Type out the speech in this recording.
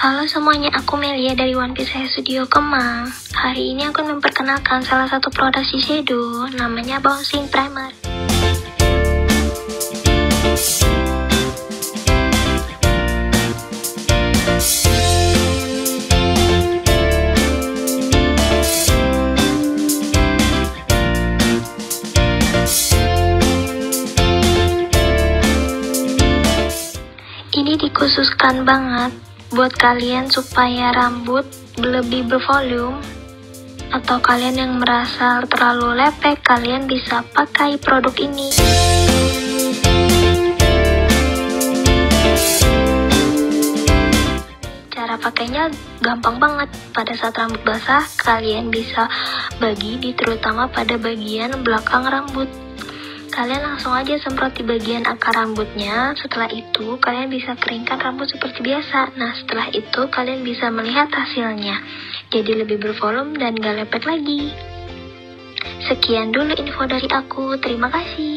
Halo semuanya, aku Melia dari One Piece Hair Studio Kemang. Hari ini aku memperkenalkan salah satu produk Shiseido, namanya Bouncing Primer. Ini dikhususkan banget buat kalian supaya rambut lebih bervolume atau kalian yang merasa terlalu lepek, kalian bisa pakai produk ini. Cara pakainya gampang banget. Pada saat rambut basah, kalian bisa bagi di terutama pada bagian belakang rambut. Kalian langsung aja semprot di bagian akar rambutnya. Setelah itu, kalian bisa keringkan rambut seperti biasa. Nah, setelah itu, kalian bisa melihat hasilnya. Jadi lebih bervolume dan gak lepek lagi. Sekian dulu info dari aku. Terima kasih.